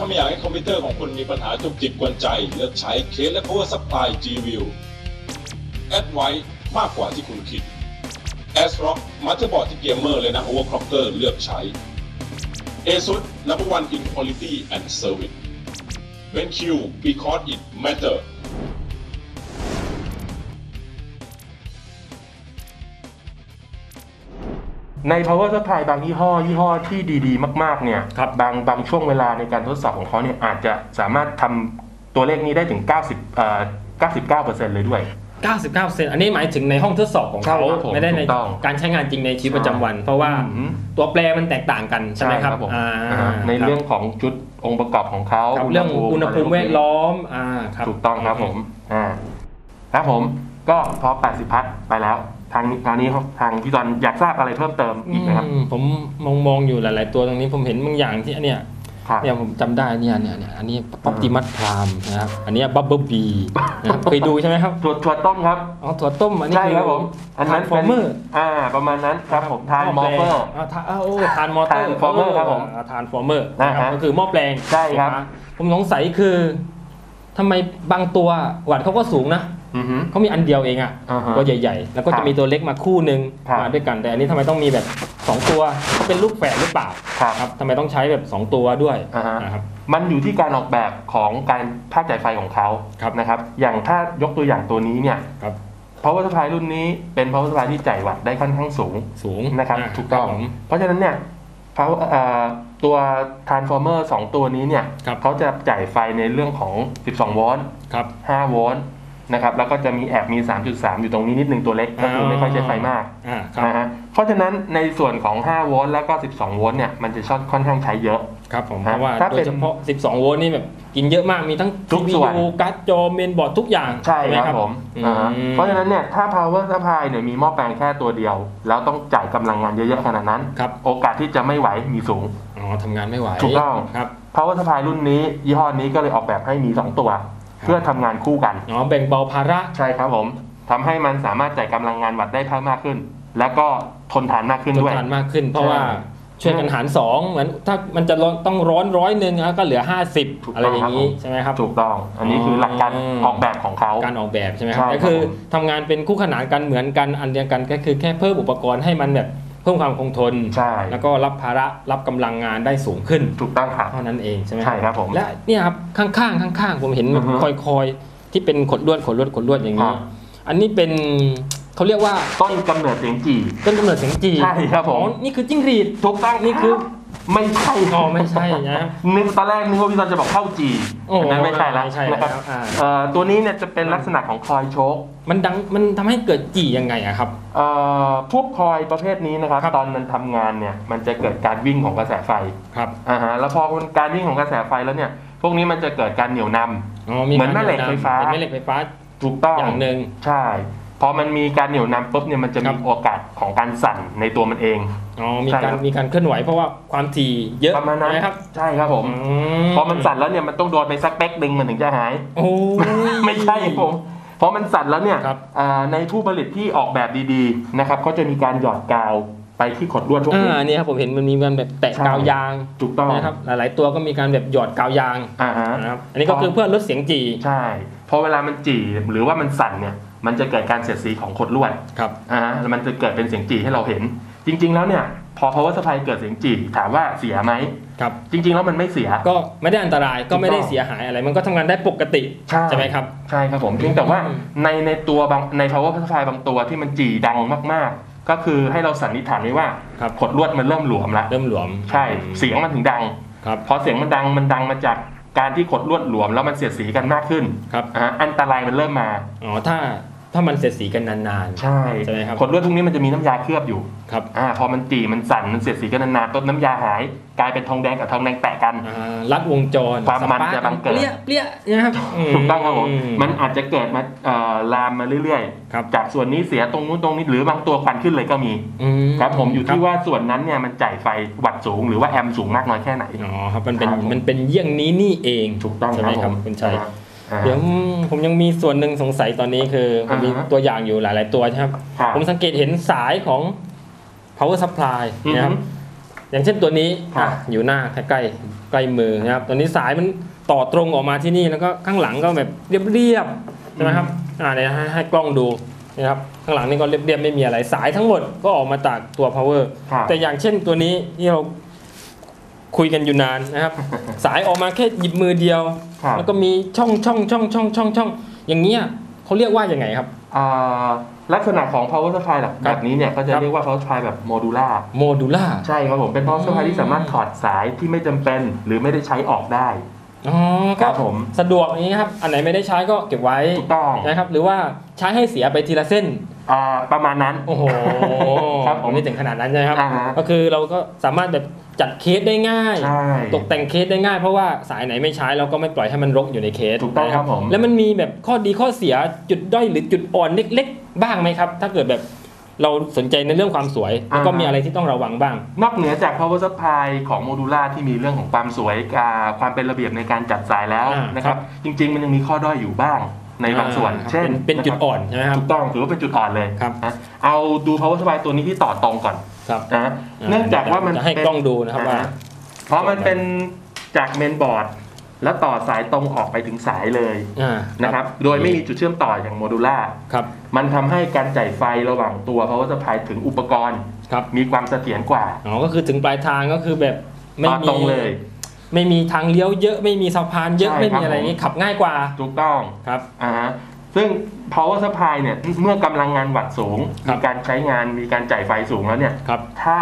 ถ้าไม่อยากให้คอมพิวเตอร์ของคุณมีปัญหาจุกจิกกวนใจ เลือกใช้เคสและ Power Supply G-View แอดไว้มากกว่าที่คุณคิด ASRock motherboard ที่เกมเมอร์เละนัก overclocker เลือกใช้ ASUS number one in quality and service BenQ because it matter ใน power supply บางยี่ห้อ ยี่ห้อที่ดีๆ มากๆเนี่ยครับบางบางช่วงเวลาในการทดสอบของเขาเนี่ยอาจจะสามารถทำตัวเลขนี้ได้ถึง 90เอ่อ99%เลยด้วย 99เซนอันนี้หมายถึงในห้องทดสอบของเขาใช่ครับผมไม่ได้ในถูกต้อง การใช้งานจริงในชีวิตประจำวัน เพราะว่าอืม ตัวแปรมันแตกต่างกันใช่ไหมครับผมอ่าอ่าในเรื่องของจุดองค์ประกอบของเขาครับเรื่องอุณหภูมิแวดล้อมอ่าครับ ถูกต้องครับผมอ่าครับผมก็พอ 80 พัทไปแล้ว ทางนี้ทางนี้ทางพี่จอนอยากทราบอะไรเพิ่มเติมอีกไหมครับอืมผมมองมองอยู่หลาย ๆ ตัวตรงนี้ผมเห็นบางอย่างที่อันเนี้ยครับเนี่ยผมจำได้เนี่ยเนี่ยเนี่ยอันนี้ Optimus Prime นะครับอันนี้ Bubble Bee นะครับเคยดูใช่ไหมครับถั่วถั่วต้มครับอ๋อถั่วต้มอันนี้ใช่คือครับผมอันนั้นเป็น Transformer อ่าประมาณนั้นครับผมทานมอเตอร์อ่าทานอ่าโอ้ทานมอเตอร์ Transformer ครับผมทานฟอร์เมอร์อ่านะครับฮะก็คือหม้อแปลงใช่ครับนะผมสงสัยคือทำไมบางตัววัดเขาก็สูงนะอือฮึ เขามีอันเดียวเองอะอ่าฮะตัวใหญ่ ๆ แล้วก็ครัจะบมีตัวเล็กมาคู่หนึ่งครับมาด้วยกัน แต่อันนี้ทำไมต้องมีแบบ 2 ตัวเป็นลูกแฝดหรือเปล่าครับครับทำไมต้องใช้แบบ 2 ตัวด้วยอ่าฮะนะครับมันอยู่ที่การออกแบบของการภาคจ่ายไฟของเขาครับนะครับ อย่างถ้ายกตัวอย่างตัวนี้เนี่ยครับ power supply รุ่นนี้เป็น power supply ที่จ่ายวัตต์ได้ค่อนข้างสูงสูงนะครับาถูกต้องผมเพราะฉะนั้นเนี่ย power เอ่อตัว transformer 2ตัวนี้เนี่ยครับเขาจะจ่ายไฟในเรื่องของ 12 โวลต์ครับ5โวลต์ นะครับแล้วก็จะมีแอบมี 3.3 อยู่ตรงนี้นิดนึงตัวเล็กก็คือไม่ค่อยใช้ไฟมากอ่าครับนะฮะเพราะฉะนั้นในส่วนของ 5 โวลต์แล้วก็ 12 โวลต์เนี่ยมันจะชอบค่อนข้างใช้เยอะครับผมฮะเพราะว่าถ้าโดยเป็นเฉพาะ 12 โวลต์นี่แบบกินเยอะมากมีทั้งทุกส่วน CPU การ์ดจอเมนบอร์ดทุกอย่างใช่ไหมครับผมอืมอ่าฮะเพราะฉะนั้นเนี่ยถ้า power supply เนี่ยมีหม้อแปลงแค่ตัวเดียว แล้วต้องจ่ายกำลังงานเยอะๆขนาดนั้นครับโอกาสที่จะไม่ไหวมีสูงอ๋อทำงานไม่ไหวถูกต้องครับ power supply รุ่นนี้ยี่ห้อนี้ก็เลยออกแบบให้มี 2 ตัว เพื่อทำงานคู่กันอ๋อแบ่งเบาภาระใช่ครับผมทำให้มันสามารถจ่ายกำลังงานวัตต์ได้เพิ่มมากขึ้น แล้วก็ทนทานมากขึ้นทนด้วยทานมากขึ้น เพราะว่าใช่ช่วยกันหารสองเหมือนถ้ามันจะร้อนต้องร้อนร้อยหนึ่งนะก็เหลือถูก50 อะไรอย่างนี้ต้องครับผมใช่ไหมครับถูกต้อง อันนี้คือหลักการอืมออกแบบของเขาการออกแบบใช่ไหมคใช่รับครับก็คือผมทำงานเป็นคู่ขนานกันเหมือนกันอันเดียวกันก็คือแค่เพิ่มอุปกรณ์ให้มันแบบ เพิ่มความคงทน ใช่ แล้วก็รับภาระรับกำลังงานได้สูงขึ้นถูกต้องครับเท่านั้นเองใช่ไหมใช่ครับผมและเนี่ยครับข้างๆข้างๆผมเห็นแบบอือฮึคอยๆที่เป็นขดลวดขดลวดขดลวดอย่างคนี้รับอันนี้เป็นเขาเรียกว่าต้นกำเนิดเสียงจีต้นกำเนิดเสียงจีใช่ครับผมอ๋อนี่คือจิ้งหรีดถูกต้องนี่คือ ไม่ใช่อ๋อไม่ใช่นะนึกตอนแรกนึกว่าพี่ตอนจะบอกเข้าจีโอ้อันนั้นไม่ใช่ละไม่ใช่นะครับแล้วอ่าเอ่อตัวนี้เนี่ยจะเป็นลักษณะของคอยโชคมันดังมันทำให้เกิดจียังไงอะครับเอ่อพวกคอยประเภทนี้นะครับครับตอนมันทำงานเนี่ยมันจะเกิดการวิ่งของกระแสไฟครับอ่าฮะแล้วพอมันการวิ่งของกระแสไฟแล้วเนี่ย พวกนี้มันจะเกิดการเหนี่ยวนำอ๋อเหมือนแม่เหล็กไฟฟ้าเป็นแม่เหล็กไฟฟ้าถูกต้องอย่างหนึ่งใช่พอมันมีการเหนี่ยวนำปุ๊บเนี่ยมันจะครัมีบโอกาสของการสั่นในตัวมันเอง อ๋อมีใช่การครับ มีการเคลื่อนไหวเพราะว่าความถี่เยอะประมาณนั้นใช่ไหครับใช่ครับผมอืพอมันสั่นแล้วเนี่ยมันต้องโดนไปสักเป๊กหนึ่งมันถึงจะหาย โอ้ย ไม่ใช่ผมพอมันสั่นแล้วเนี่ยครับอ่าในผู้ผลิตที่ออกแบบดีๆนะครับเขาจะมีการหยอดกาวไปที่ขดลวดพวกอ่านี้ เนี่ยครับผมเห็นมันมีการแบบแตะใช่ กาวยางถูกต้องนะครับหลายๆตัวก็มีการแบบหยอดกาวยางอ่าฮะ นะครับอันนี้ก็คือเพื่อลดเสียงจีใช่พอเวลามันจี่หรือว่ามันสั่นเนี่ย มันจะเกิดการเสียดสีของขดลวดครับ อ่าฮะแล้วมันจะเกิดเป็นเสียงจี่ให้เราเห็น จริง ๆ แล้วเนี่ยพอ power supply เกิดเสียงจี่ถามว่าเสียไหมครับ จริง ๆ แล้วมันไม่เสีย ก็ไม่ได้อันตรายก็ไม่ได้ถูกต้องเสียหายอะไร มันก็ทำงานได้ปกติใช่ไหมครับ ใช่ครับผมเพียงแต่ว่าอืมในในตัวบางใน power supply บางตัวที่มันจี่ดังมากๆ ก็คือให้เราสันนิษฐานไว้ว่าครับ ขดลวดมันเริ่มหลวมแล้วเริ่มหลวมใช่เสียงมันถึงดัง ครับพอเสียงมันดังมันดังมาจากการที่ขดลวดหลวมแล้วมันเสียดสีกันมากขึ้นครับอ่าอันตรายมันเริ่มมา อ๋อถ้า ถ้ามันเสียดสีกันนานใช่ใช่ไหมครับขดลวดพวกนี้มันจะมีน้ำยาเคลือบอยู่ๆครับอ่าพอมันจี่มันสั่นมันเสียดสีกันนานๆต้นน้ำยาหาย กลายเป็นทองแดงกับทองแดงแตะกันอ่าลัดวงจรความมันสปร์จะบังเกิดเปรี้ยเปรี้ยนะครับถูกต้องครับผมมันอาจจะเกิดมาเอ่อลามมาเรื่อยครับๆจากส่วนนี้เสียตรงนู้นตรงนี้หรือบางตัวควันขึ้นเลยก็มีอืครับผมอยู่ที่ครับว่าส่วนนั้นเนี่ยมันจ่ายไฟวัตต์สูงหรือว่าแอมป์สูงมากน้อยแค่ไหนอ๋อครับมันเป็นครับผมมันเป็นเยี่ยงนี้นี่เองถูกต้องใช่ไหมครับคผมรับคุณชัยอ่า เดี๋ยวผมยังมีส่วนหนึ่งสงสัยตอนนี้คือผมมีอ่าฮะตัวอย่างอยู่หลาย ๆ ตัวใช่ไหมครับครับ ผมสังเกตเห็นสายของ power supply อือฮึนะครับอย่างเช่นตัวนี้ครับอะอยู่หน้าใกล้ใกล้ใกล้มือนะครับตัวนี้สายมันต่อตรงออกมาที่นี่แล้วก็ข้างหลังก็แบบเรียบๆใช่ไหมครับอ่าเดี๋ยวให้ให้กล้องดูนะครับข้างหลังนี่ก็เรียบๆไม่มีอะไรสายทั้งหมดก็ออกมาจากตัว power ครับแต่อย่างเช่นตัวนี้ที่เราคุยกันอยู่นานนะครับ สายออกมาแค่หยิบมือเดียวครับ แล้วก็มีช่องช่องช่องช่องช่องช่องอย่างเงี้ยเขาเรียกว่ายังไงครับอ่าลักษณะของ power supply แบบคแบรับบนี้เนี่ยก็จะครับเรียกว่า power supply แบบโมดูล่าโมดูล่าใช่ครับผมเป็น power supply ที่สามารถถอดสายที่ไม่จำเป็นหรือไม่ได้ใช้ออกได้อ๋อคก็รับผมสะดวกอย่างนี้ครับอันไหนไม่ได้ใช้ก็เก็บไว้ถูกต้องนะครับหรือว่าใช้ให้เสียไปทีละเส้นอ่าประมาณนั้นโอ้โหครับผมไม่ถึงขนาดนั้นใช่ไหมครับอ่าฮะก็คือเราก็สามารถแบบ จัดเคสได้ง่าย ใช่ ตกแต่งเคสได้ง่ายเพราะว่าสายไหนไม่ใช้เราก็ไม่ปล่อยให้มันรกอยู่ในเคสถูกต้องนะครับผม แล้วมันมีแบบข้อดีข้อเสียจุดด้อยหรือจุดอ่อนเล็กๆ บ้างไหมครับ ถ้าเกิดแบบเราสนใจในเรื่องความสวยแล้วก็มีอะไรที่ต้องระวังบ้าง นอกเหนือจาก power supply ของโมดูล่าที่มีเรื่องของความสวยกับความเป็นระเบียบในการจัดสายแล้วอ่านนะครับ จริง ๆ มันยังมีข้อด้อยอยู่บ้างในบางส่วน อ่าเช่นเป็นเป็นจุดะครับอ่อนใช่ไหมครับถูกต้องถือว่าเป็นจุดอ่อนเลยครับ นะเอาดู power supply ตัวนี้ที่ต่อตรงก่อน ครับนะเนื่องจากว่ามันจะให้เป็นกล้องดูนะครับว่าเพราะมันเป็นจากเมนบอร์ดแล้วต่อสายตรงออกไปถึงสายเลยอ่านะครับ โดยไม่มีจุดเชื่อมต่ออย่างโมดูล่าครับ มันทำให้การจ่ายไฟระหว่างตัว power supply ถึงอุปกรณ์ครับมีความเสถียรกว่า อ๋อ ก็คือถึงปลายทางก็คือแบบไม่ต่อมีตรงเลย ไม่มีทางเลี้ยวเยอะ ไม่มีสะพานเยอะใช่ไม่ครัมีบอะไรอย่างนี้ขับง่ายกว่า ถูกต้อง ครับ อ่าฮะ ซึ่ง power supply เนี่ยเมื่อกำลังงานวัตต์สูง ครับมีการใช้งานมีการจ่ายไฟสูงแล้วเนี่ยครับ ถ้า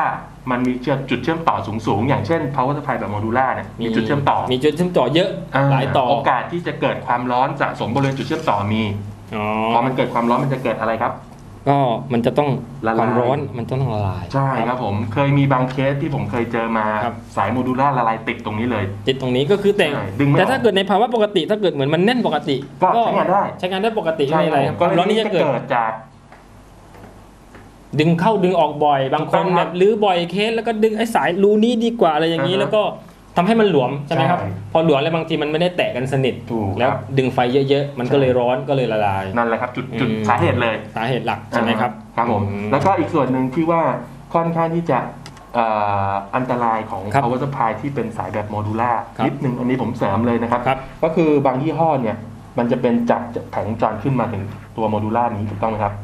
มันมีเชื่อมจุดเชื่อมต่อสูงๆ อย่างเช่น power supply แบบ modular เนี่ยมีจุดเชื่อมต่อมีจุดเชื่อมต่อเยอะอ่าหลายต่อโอกาสที่จะเกิดความร้อนสะสมบริเวณจุดเชื่อมต่อมี อ๋อพอมันเกิดความร้อนมันจะเกิดอะไรครับ ก็มันจะต้องละลาย ความร้อนมันต้องละลาย ใช่ครับผมเคยมีบางเคสที่ผมเคยเจอมา ครับ สาย modular ละลายติดตรงนี้เลย ติดตรงนี้ก็คือแต่ใช่ดึงไม่ออกแต่ถ้าเกิดในภาวะปกติถ้าเกิดเหมือนมันแน่นปกติก็ใช้งานได้ ใช้งานได้ปกติไม่มีอะไรคครัรับบก็ความร้อนนี่จะเกิด เกิดจาก ดึงเข้าดึงออกบ่อย บางถูกคต้อนงคแบรับบรื้อบ่อยเคสแล้วก็ดึงไอ้สายรูนี้ดีกว่าอะไรอย่างนี้ อ่าฮะแล้วก็ ทำให้มันหลวมใช่ไหมครับใช่พอหลวมแล้วบางทีมันไม่ได้แตะกันสนิทถูกแล้วครับดึงไฟเยอะๆ มันก็เลยร้อนก็เลยละลาย นั่นแหละครับจุดจุดอืมสาเหตุเลยสาเหตุหลักใช่ไหมครับครับผมอืแล้วก็อีกส่วนหนึ่งที่ว่าค่อนข้างที่จะเอ่ออันตรายของครับ power supply ที่เป็นสายแบบโมดูล่าครับนิดนึงอันนี้ผมเสริมเลยนะครับครับ ก็คือบางยี่ห้อเนี่ยมันจะเป็นจับแผงวงจรขึ้นมาถึงตัวโมดูล่านี้ถูกต้องไหมครับ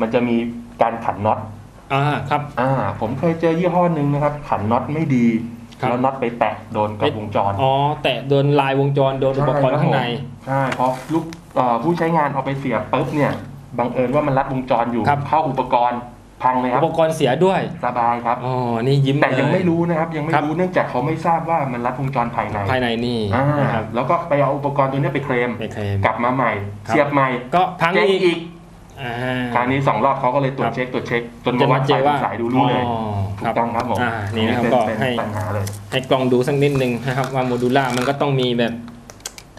มันจะมีการขันน็อตอ่าครับอ่าผมเคยเจอยี่ห้อหนึ่งนะครับ ขันน็อตไม่ดี ครับ แล้วน็อตไปแตะโดนกับไปวงจร อ๋อ แตะโดนลายวงจรโดนอุปกรณ์ข้างใน ใช่เพราะลูกเอ่อผู้ใช้งานเอาไปเสียบปุ๊บเนี่ยบังเอิญว่ามันรัดวงจรอยู่ครับ เข้าอุปกรณ์พังเลยคอุรับปกรณ์เสียด้วย สบายครับ อ๋อ นี่ยิ้มแต่ยังเล ไม่รู้นะครับ ยังไม่ครับ รู้เนื่องจากเขาไม่ทราบว่ามันรัดวงจรภายในภายในนี่อ่านะครับแล้วก็ไปเอาอุปกรณ์ตัวเนี้ยไปเคลมไปเคลม กลับมาใหม่ ครับ เสียบใหม่ก็พังเจ๊งอีกอีกอ่า คราวนี้สองรอบเขาก็เลยตรวคจรับ เช็คตรวจเช็คจนจะมาวัมาดเจสาอยว่าสายดูรู้เลย อ๋อ ถูกต้องครับผมอ่านี่นะครับเป็ก็เป็นให้ปัญหาเลยให้กล้องดูสักนิดนึงนะครับว่าโมดูล่ามันก็ต้องมีแบบ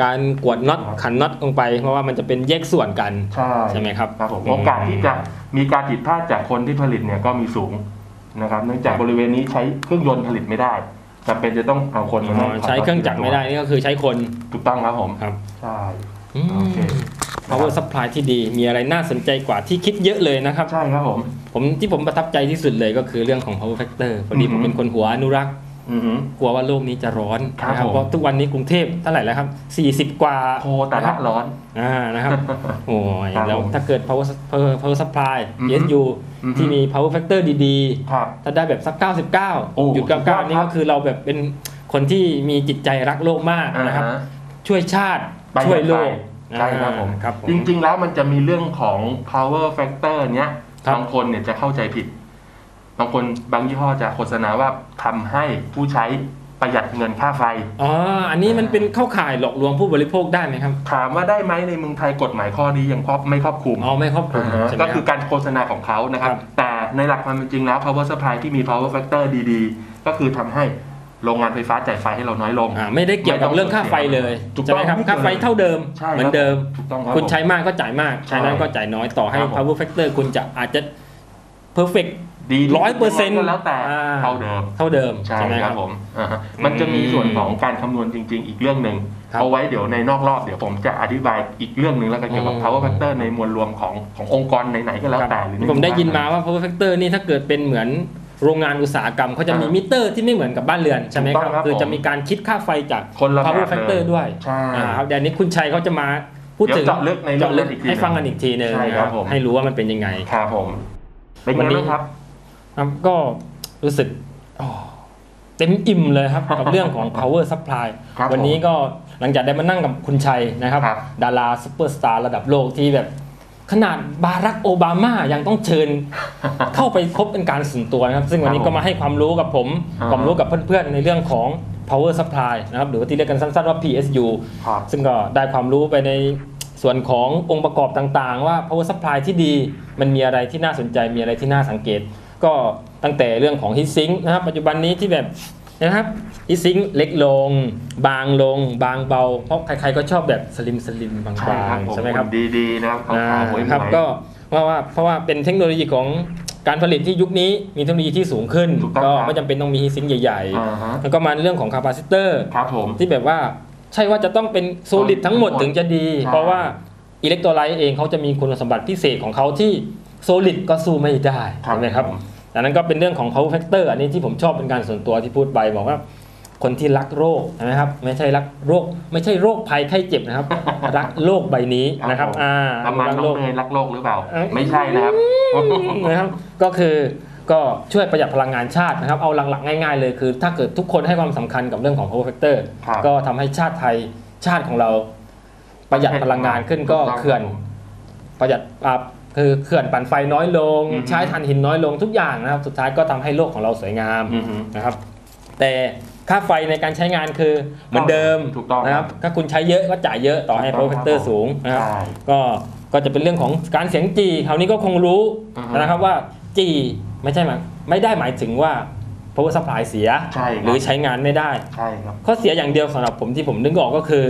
การกวดน็อตครับขันน็อตลงไป เพราะว่ามันจะเป็นแยกส่วนกันใช่ใช่ไหมครับครับผมอืมโอกาสที่จะมีการผิดพลาดจากคนที่ผลิตเนี่ยก็มีสูงนะครับเนื่องจากบริเวณนี้ใช้เครื่องยนต์ผลิตไม่ได้จำเป็นจะต้องเอาคนมาอ๋นั่องใช้เครื่องจักรไม่ได้นี่ก็คือใช้คนถูกต้องครับผมครับใช่อืมโอเค power supply ที่ดีมีอะไรน่าสนใจกว่าที่คิดเยอะเลยนะครับ ใช่ครับผม ผมที่ผมประทับใจที่สุดเลยก็คือเรื่องของ power factor พอดีอือผหืมอเป็นคนหัวอนุรักษ์อือหือกลัวว่าโลกนี้จะร้อนครับนะครับผมเพราะทุกวันนี้กรุงเทพเท่าไหร่แล้วครับ 40 กว่าโคตรละร้อนอ่านะครับโอ้ยครับแล้วผมถ้าเกิด power power power supply อือฮึ PSU อือฮึที่มี power factor ดีครับๆถ้าได้แบบสัก 99โอ้จุดสุดยอด99นี่ครัก็บคือเราแบบเป็นคนที่มีจิตใจรักโลกมากนะครับอ่าฮะช่วยชาติประหยัดช่วยโลกไฟ ใช่ครับผมอ่าครับผมจริง ๆ แล้วมันจะมีเรื่องของ power factor เนี้ยครับบางคนเนี่ยจะเข้าใจผิด บางคนบางยี่ห้อจะโฆษณาว่าทำให้ผู้ใช้ประหยัดเงินค่าไฟ อ๋อ อันนี้มันเป็นเข้าข่ายหลอกลวงผู้บริโภคได้ไหมครับ ถามว่าได้ไหมในเมืองไทยกฎหมายข้อนี้ยังครอบไม่ครอบคลุม อ๋อ ไม่ครอบคลุมอ่าฮะใช่ไหมก็คคืรัอบการโฆษณาของเขานะครับ ครับ แต่ในหลักความเป็นจริงแล้ว power supply ที่มี power factor ดีๆ ก็คือทำให้ โรงงานไฟฟ้าจ่ายไฟให้เราน้อยลง อ่าไม่ได้เกี่ยวกับเรื่องค่าไฟเลยถูกใช่ต้องไหมครับไม่เกี่ยวค่าไฟเท่าเดิมใช่เหมือนเดิม ถูกต้องครับคุณผมใช้มากก็จ่ายมาก ใช้น้อยก็จ่ายน้อยต่อให้ ครับผม power factor คุณจะอาจจะ perfect ดี100%ก็แล้วแต่อ่า เท่าเดิม เท่าเดิมใช่ไหมคครัรับบ ผมอ่าฮะมันจะมีส่วนของการคำนวณจริง ๆ อีกเรื่องหนึ่งครับเอาไว้เดี๋ยวในนอกรอบเดี๋ยวผมจะอธิบายอีกเรื่องหนึ่งแล้วกันเกี่ยวกับ อืม power factor ในมวลรวมของขององค์กรไหนๆก็แล้วแต่หรือในผมได้ยินหมาว่า power factor นี่ถ้าเกิดเป็นเหมือน โรงงานอุตสาหกรรมเขาจะมีอ่ามิมิเตอร์ที่ไม่เหมือนกับบ้านเรือนใช่ไหมถูกต้องครับครับคือผมจะมีการคิดค่าไฟจากคนละแบบ power factor เลยด้วยใช่อ่าครับเดี๋ยวนี้คุณชัยเขาจะมาพูดถึงเดี๋ยวเจาะลึกในเรื่องเจาะลึกนั้นอีกทีให้ฟังกันอีกทีหนึงใช่ครับผมให้รู้ว่ามันเป็นยังไงครับผมเป็นไงวันนี้บ้างครับครับก็รู้สึกอ๋อเต็มอิ่มเลยครับกับเรื่องของ power supply ครับวันนี้ก็หลังจากได้มานั่งกับคุณชัยนะครับครับดาราซุปเปอร์สตาร์ระดับโลกที่แบบ ขนาดบารักโอบามายังต้องเชิญเข้าไปพบเป็นการส่วนตัวนะครับ ซึ่งวันนี้ครับผมก็มาให้ความรู้กับผมอ่าความรู้กับเพื่อนๆในเรื่องของ power supply นะครับหรือว่าที่เรียกกันสั้นๆว่า PSU ครับซึ่งก็ได้ความรู้ไปในส่วนขององค์ประกอบต่างๆ ว่า power supply ที่ดีมันมีอะไรที่น่าสนใจมีอะไรที่น่าสังเกต ก็ตั้งแต่เรื่องของ heat sink นะครับปัจจุบันนี้ที่แบบ นะครับ heat sink เล็กลง บางลง บางเบา เพราะใครๆก็ชอบแบบสลิมสลิมบางใช่ครับๆผมใช่ไหมครับดีๆนะครับขาวๆหมวยๆครับก็ว่าว่าเพราะว่าเป็นเทคโนโลยีของการผลิตที่ยุคนี้มีเทคโนโลยีที่สูงขึ้นถูกต้องก็ครับไม่จำเป็นต้องมี heat sink ใหญ่อ่าฮะๆแล้วก็มาเรื่องของ capacitor ครับผมที่แบบว่าใช่ว่าจะต้องเป็น solid ทั้งหมดถึงจะดีใช่เพราะว่า electrolyte เองเขาจะมีคุณสมบัติพิเศษของเขาที่ solid ก็สู้ไม่ได้ใช่ไหมครับผม ดังนั้นก็เป็นเรื่องของ power factor อันนี้ที่ผมชอบเป็นการส่วนตัวที่พูดไปบอกว่าคนที่รักโลกนะครับไม่ใช่รักโรค ไม่ใช่โรคภัยไข้เจ็บนะครับ รักโลกใบนี้นะครับผมอ่าประมาณรักน้โลองกเนยรักโลกหรือเปล่าเอ้ยไม่ใช่นะครับนะครับ ก็คือก็ช่วยประหยัดพลังงานชาตินะครับ เอาหลักๆง่ายๆเลยคือ ถ้าเกิดทุกคนให้ความสำคัญกับเรื่องของ power factor ครับก็ทำให้ชาติไทยชาติของเรา ประหยัดพลังงานขึ้นก็ถูต้องเขื่อน ประหยัดอ่า คือเขื่อนปั่นไฟน้อยลงอือฮึใช้ถ่านหินน้อยลงทุกอย่างนะครับ สุดท้ายก็ทำให้โลกของเราสวยงามอือฮึนะครับ แต่ค่าไฟในการใช้งานคือเหมือนเดิมถูกต้องนะครับ ถ้าคุณใช้เยอะก็จ่ายเยอะต่อให้ถูกต้อง power factor ครับผมสูงนะครับใช่ก็ก็จะเป็นเรื่องของการเสียงจีคราวนี้ก็คงรู้อือฮึนะครับว่าจีไม่ใช่หมายไม่ได้หมายถึงว่า power supply เสียใช่ครับหรือใช้งานไม่ได้ใช่ครับข้อเสียอย่างเดียวสำหรับผมที่ผมนึกออกก็คือ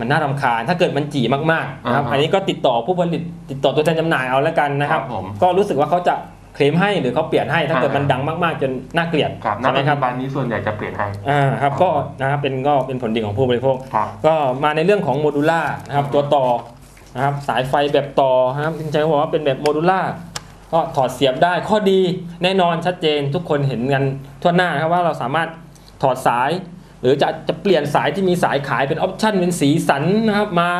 มันน่ารำคาญถ้าเกิดมันจีมากๆนะครับอ่าฮะอันนี้ก็ติดต่อผู้ผลิตติดต่อตัวแทนจำหน่ายเอาแล้วกันนะครับครับผมก็รู้สึกว่าเขาจะเคลมให้หรือเขาเปลี่ยนให้ถ้าเกิดอ่าฮะมันดังมากๆจนน่าเกลียดครับณใช่ไหมครับปัจจุบันนี้ส่วนใหญ่จะเปลี่ยนให้อ่าครับก็นะครับเป็นก็เป็นผลดีของผู้บริโภคครับก็มาในเรื่องของ modular นะครับตัวต่อนะครับสายไฟแบบต่อนะครับจริงๆบอกว่าเป็นแบบ modular ก็ถอดเสียบได้ข้อดีแน่นอนชัดเจนทุกคนเห็นกันทั่วหน้านะครับว่าเราสามารถถอดสาย หรือจะจะเปลี่ยนสายที่มีสายขายเป็น option เป็นสีสันนะครับมา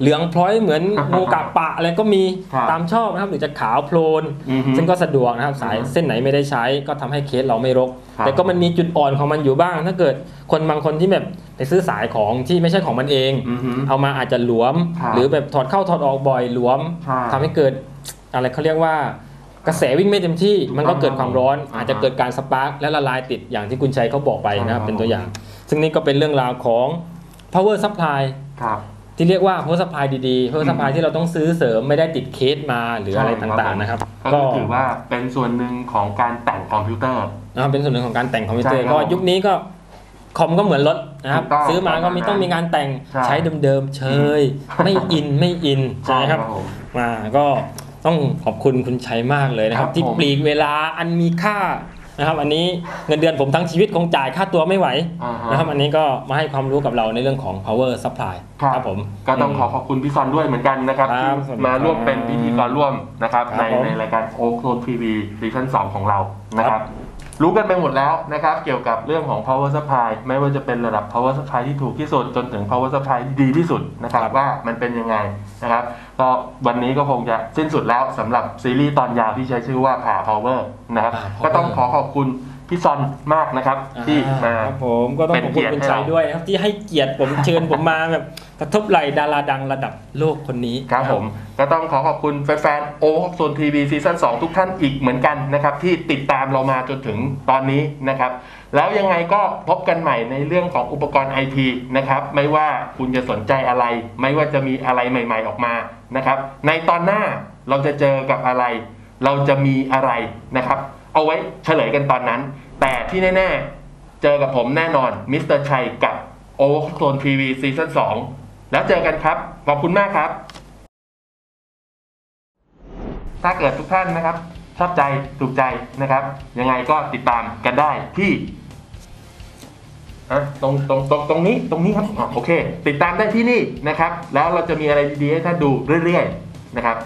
เหลืองพลอยเหมือนงูกะปะอะไรก็มีครับตามชอบนะครับหรือจะขาวโพลนอือฮึซึ่งก็สะดวกนะครับสายอือฮึเส้นไหนไม่ได้ใช้ ก็ทำให้เคสเราไม่รกครับแต่ก็มันมีจุดอ่อนของมันอยู่บ้าง ถ้าเกิดคนบางคนที่แบบไปซื้อสายของที่ไม่ใช่ของมันเองอือฮึเอามาอาจจะหลวมครับหรือแบบถอดเข้าถอดออกบ่อยหลวมใช่ทำให้เกิดอะไรเขาเรียกว่ากระแสวิ่งไม่เต็มที่มันก็เกิดความร้อนอ่าฮะอาจจะเกิดการสปาร์กและละลายติดอย่างที่คุณชัยเขาบอกไปนะครับใช่ครับเป็นตัวอย่าง ซึ่งนี่ก็เป็นเรื่องราวของ power supply ครับ ที่เรียกว่า power supply ดีๆ power supply อืมที่เราต้องซื้อเสริมไม่ได้ติดเคสมาหรืออะไรใช่ครับต่างๆนะครับ ก็คือถือว่าเป็นส่วนหนึ่งของการแต่งคอมพิวเตอร์นะครับเป็นส่วนหนึ่งของการแต่งคอมพิวเตอร์ใช่ครับก็ยุคนี้ก็คอมก็เหมือนรถนะครับถูกต้องซื้อมาก็มีประมาณต้องมีงานแต่งใช่ใช้เดิมๆเชย ไม่อินไม่อินใช่ไหมครับผมมาก็ต้องขอบคุณคุณชัยมากเลยนะครัครับบที่ผมปลีกเวลาอันมีค่า นะครับ อันนี้เงินเดือนผมทั้งชีวิตคงจ่ายค่าตัวไม่ไหวอ่าฮะนะครับ อันนี้ก็มาให้ความรู้กับเราในเรื่องของ power supply ครับผม ก็ต้องขอขอบคุณพี่ซอนด้วยเหมือนกันนะครับครัที่บสวัสดีมาร่วมเป็นพิธีกรร่วมนะครับครัในบผมในรายการโอโคลนทีวีซีซั่นสองของเรานะครับ รู้กันไปหมดแล้วนะครับ เกี่ยวกับเรื่องของ power supply ไม่ว่าจะเป็นระดับ power supply ที่ถูกที่สุดจนถึง power supply ที่ดีที่สุดนะครับว่ามันเป็นยังไงนะครับก็วันนี้ก็คงจะสิ้นสุดแล้วสำหรับซีรีส์ตอนยาวที่ใช้ชื่อว่าผ่า power นะครับผ่า power ก็ต้องขอขอบคุณ พี่ซอนมากนะครับ ที่มาครับผมก็ต้องขอบคุณเป็นเกียรติคุณชัยให้เราด้วยนะครับที่ให้เกียรติผมเชิญผมมาแบบกระทบไหลดาราดังระดับโลกคนนี้ครับผมก็ต้องขอขอบคุณแฟนๆโอฮอกโซนทีวีซีซั่น2ทุกท่านอีกเหมือนกันนะครับ ที่ติดตามเรามาจนถึงตอนนี้นะครับ แล้วยังไงก็พบกันใหม่ในเรื่องของอุปกรณ์ไอทีนะครับไม่ว่าคุณจะสนใจอะไร ไม่ว่าจะมีอะไรใหม่ ๆ ออกมานะครับ ในตอนหน้าเราจะเจอกับอะไร เราจะมีอะไรนะครับ เอาไว้เฉลยกันตอนนั้น แต่ที่แน่ ๆ เจอกับผมแน่นอนมิสเตอร์ชัยกับ OverclockzoneTV season 2แล้วเจอกันครับ ขอบคุณมากครับ ถ้าเกิดทุกท่านนะครับ ชอบใจถูกใจนะครับ ยังไงก็ติดตามกันได้ที่อะตรงตรงตรงตรงนี้ตรงนี้ครับอโอเค ติดตามได้ที่นี่นะครับ แล้วเราจะมีอะไรดีๆให้ท่านดูเรื่อยๆนะครับ